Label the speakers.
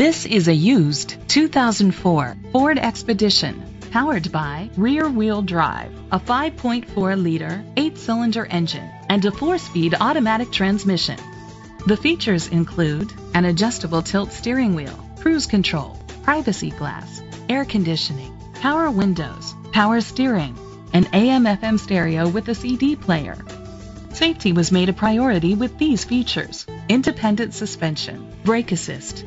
Speaker 1: This is a used 2004 Ford Expedition powered by rear wheel drive, a 5.4 liter, eight cylinder engine, and a four speed automatic transmission. The features include an adjustable tilt steering wheel, cruise control, privacy glass, air conditioning, power windows, power steering, an AM FM stereo with a CD player. Safety was made a priority with these features independent suspension, brake assist,